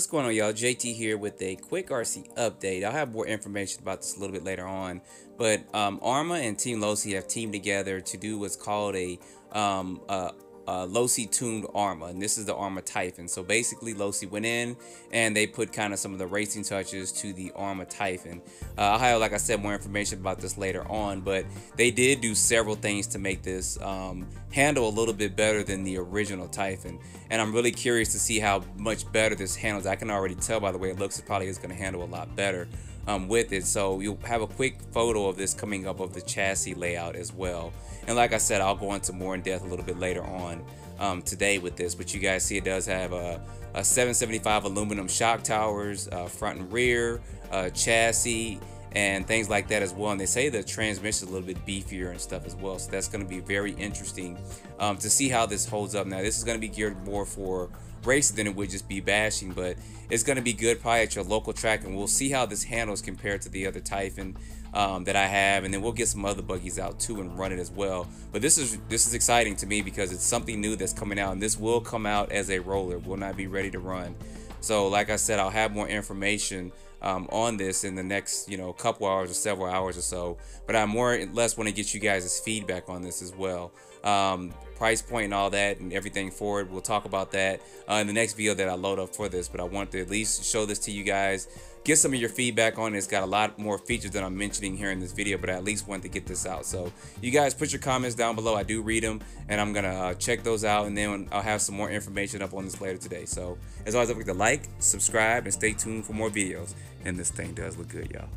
What's going on, y'all? JT here with a quick RC update. I'll have more information about this a little bit later on, but um, Arrma and Team Losi have teamed together to do what's called a um, uh, uh, Losi tuned Arrma, and this is the Arrma Typhon. So basically, Losi went in and they put kind of some of the racing touches to the Arrma Typhon. Uh, I'll have, like I said, more information about this later on, but they did do several things to make this um, handle a little bit better than the original Typhon. And I'm really curious to see how much better this handles. I can already tell by the way it looks, it probably is going to handle a lot better. Um, with it. So you'll have a quick photo of this coming up of the chassis layout as well. And like I said, I'll go into more in depth a little bit later on um, today with this. But you guys see it does have a, a 775 aluminum shock towers, uh, front and rear, uh, chassis, and things like that as well. And they say the transmission is a little bit beefier and stuff as well. So that's going to be very interesting um, to see how this holds up. Now, this is going to be geared more for racing than it would just be bashing, but it's going to be good probably at your local track, and we'll see how this handles compared to the other Typhon um, that I have, and then we'll get some other buggies out too and run it as well. But this is this is exciting to me because it's something new that's coming out, and this will come out as a roller, will not be ready to run. So, like I said, I'll have more information um, on this in the next, you know, couple hours or several hours or so. But I more or less want to get you guys' feedback on this as well. Um, price point and all that and everything for it. We'll talk about that uh, in the next video that I load up for this. But I want to at least show this to you guys, get some of your feedback on it. It's got a lot more features than I'm mentioning here in this video, but I at least want to get this out. So you guys put your comments down below. I do read them and I'm going to uh, check those out and then I'll have some more information up on this later today. So as always, don't forget to like, subscribe, and stay tuned for more videos. And this thing does look good, y'all.